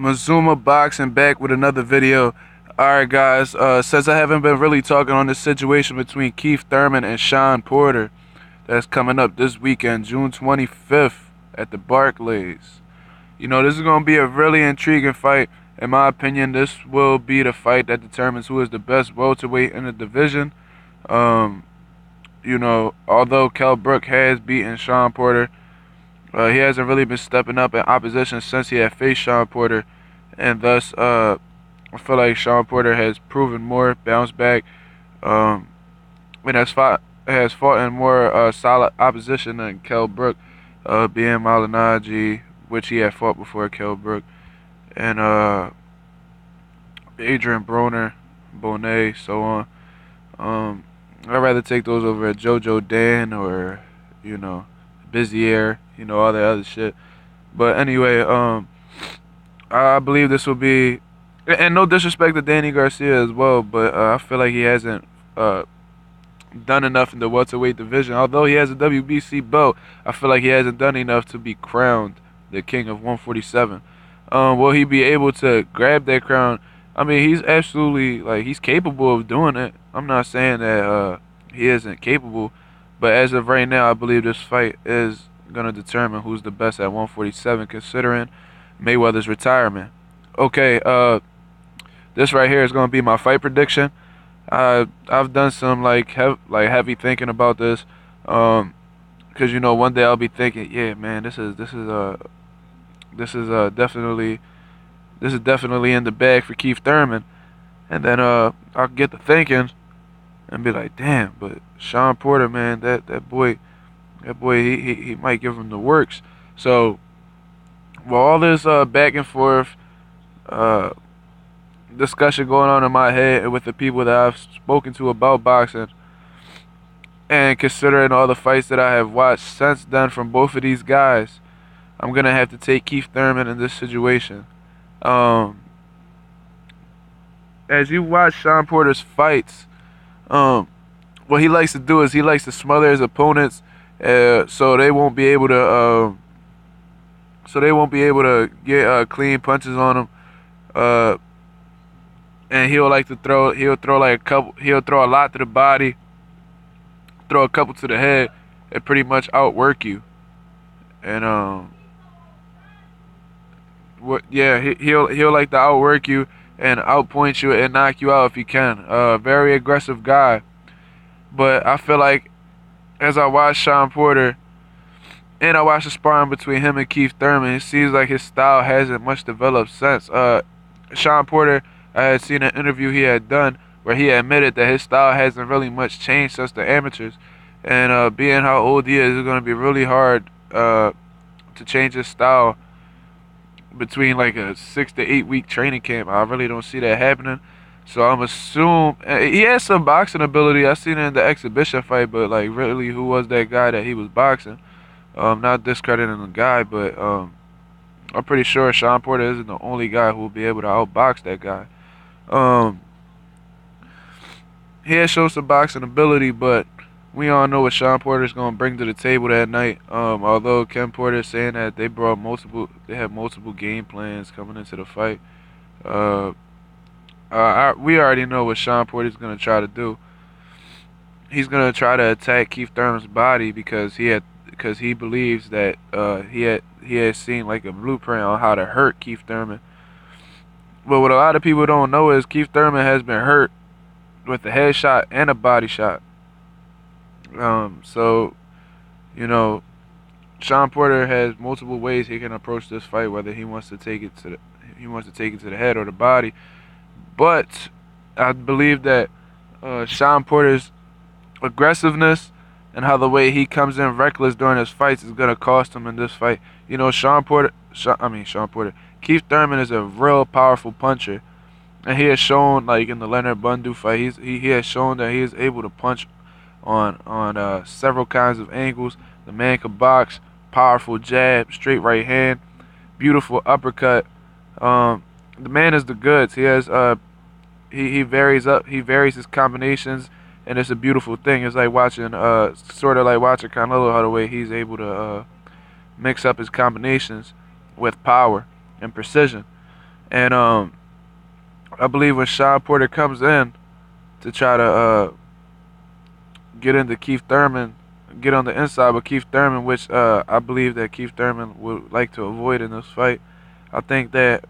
Mazuma Boxing back with another video. Alright guys, uh, since I haven't been really talking on this situation between Keith Thurman and Shawn Porter that's coming up this weekend, June 25th at the Barclays. You know, this is going to be a really intriguing fight. In my opinion, this will be the fight that determines who is the best welterweight in the division. Um, you know, although Kell Brook has beaten Shawn Porter, uh, he hasn't really been stepping up in opposition since he had faced Shawn Porter, and thus uh, I feel like Shawn Porter has proven more, bounced back, um, and has fought has fought in more uh, solid opposition than Kell Brook, uh, being Malignaggi, which he had fought before Kell Brook, and uh, Adrian Broner, Bonet, so on. Um, I'd rather take those over at JoJo Dan or, you know, Bizier, you know, all that other shit. But anyway, um, I believe this will be, and no disrespect to Danny Garcia as well, but uh, I feel like he hasn't uh, done enough in the welterweight division. Although he has a WBC belt, I feel like he hasn't done enough to be crowned the king of 147. Um, will he be able to grab that crown? I mean, he's absolutely like he's capable of doing it. I'm not saying that uh, he isn't capable, but as of right now, I believe this fight is going to determine who's the best at 147, considering Mayweather's retirement. Okay, uh, this right here is going to be my fight prediction. I I've done some like hev- like heavy thinking about this, um, cause you know one day I'll be thinking, yeah, man, this is this is uh this is uh definitely this is definitely in the bag for Keith Thurman, and then uh I'll get to thinking, and be like, damn, but Shawn Porter, man, that that boy, that boy, he he, he might give him the works. So, while all this uh back and forth, uh discussion going on in my head with the people that I've spoken to about boxing, and considering all the fights that I have watched since then from both of these guys, I'm gonna have to take Keith Thurman in this situation. Um, as you watch Shawn Porter's fights um, what he likes to do is he likes to smother his opponents, uh, so they won't be able to, uh, so they won't be able to get uh, clean punches on him. Uh, and he'll like to throw, he'll throw like a couple, he'll throw a lot to the body, throw a couple to the head, and pretty much outwork you. And um, what? Yeah, he, he'll he'll like to outwork you and outpoint you and knock you out if he can. Uh, very aggressive guy. But I feel like as I watch Shawn Porter and I watch the sparring between him and Keith Thurman, it seems like his style hasn't much developed since. Uh, Shawn Porter, I had seen an interview he had done where he admitted that his style hasn't really much changed since the amateurs. And uh, being how old he is, it's going to be really hard uh, to change his style between like a six to eight week training camp. I really don't see that happening. So I'm assume he has some boxing ability. I seen it in the exhibition fight, but like really, who was that guy that he was boxing? Um, not discrediting the guy, but um, I'm pretty sure Shawn Porter isn't the only guy who will be able to outbox that guy. Um, he has shown some boxing ability, but we all know what Shawn Porter is going to bring to the table that night. Um, although Ken Porter is saying that they brought multiple, they have multiple game plans coming into the fight. Uh, uh, I, we already know what Shawn Porter is going to try to do. He's going to try to attack Keith Thurman's body because he had because he believes that uh, he had he has seen like a blueprint on how to hurt Keith Thurman. But what a lot of people don't know is Keith Thurman has been hurt with a headshot and a body shot. Um, so, you know, Shawn Porter has multiple ways he can approach this fight, whether he wants to take it to the he wants to take it to the head or the body. But I believe that uh, Shawn Porter's aggressiveness and how the way he comes in reckless during his fights is gonna cost him in this fight. You know, Shawn Porter, Shawn, I mean Shawn Porter, Keith Thurman is a real powerful puncher, and he has shown like in the Leonard Bundu fight, he's he, he has shown that he is able to punch on on uh, several kinds of angles. The man can box, powerful jab, straight right hand, beautiful uppercut. Um, the man is the goods. He has uh, he he varies up. He varies his combinations, and it's a beautiful thing. It's like watching uh, sort of like watching Canelo how the way he's able to uh, mix up his combinations with power and precision. And um, I believe when Shawn Porter comes in to try to uh, get into Keith Thurman, get on the inside with Keith Thurman, which uh, I believe that Keith Thurman would like to avoid in this fight. I think that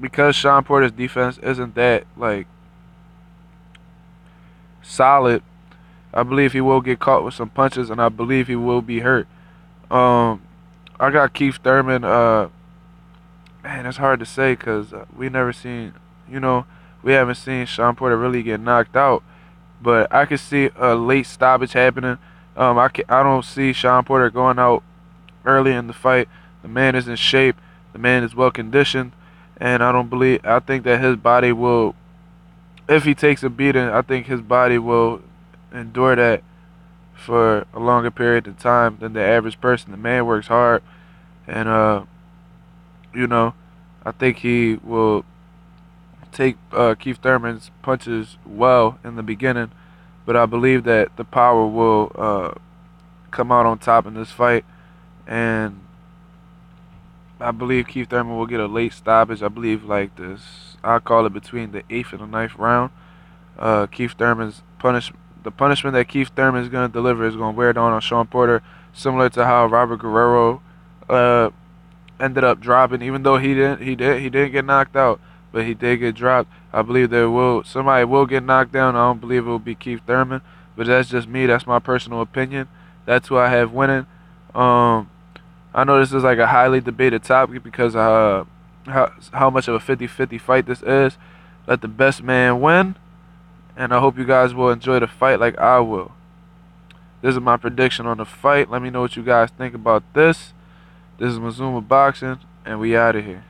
because Shawn Porter's defense isn't that like solid, I believe he will get caught with some punches, and I believe he will be hurt. Um, I got Keith Thurman. Uh, man, it's hard to say because we never seen, you know, we haven't seen Shawn Porter really get knocked out. But I could see a late stoppage happening. Um, I can, I don't see Shawn Porter going out early in the fight. The man is in shape. The man is well conditioned, and I don't believe. I think that his body will, if he takes a beating, I think his body will endure that for a longer period of time than the average person. The man works hard, and uh, you know, I think he will take uh, Keith Thurman's punches well in the beginning, but I believe that the power will uh, come out on top in this fight, and I believe Keith Thurman will get a late stoppage. I believe like this, I call it between the eighth and the ninth round. Uh, Keith Thurman's punish the punishment that Keith Thurman is going to deliver is going to wear down on Shawn Porter, similar to how Robert Guerrero uh, ended up dropping. Even though he didn't, he did, he didn't get knocked out, but he did get dropped. I believe there will somebody will get knocked down. I don't believe it will be Keith Thurman, but that's just me. That's my personal opinion. That's who I have winning. Um, I know this is like a highly debated topic because uh, how how much of a 50-50 fight this is. Let the best man win, and I hope you guys will enjoy the fight like I will. This is my prediction on the fight. Let me know what you guys think about this. This is Mazuma Boxing, and we out of here.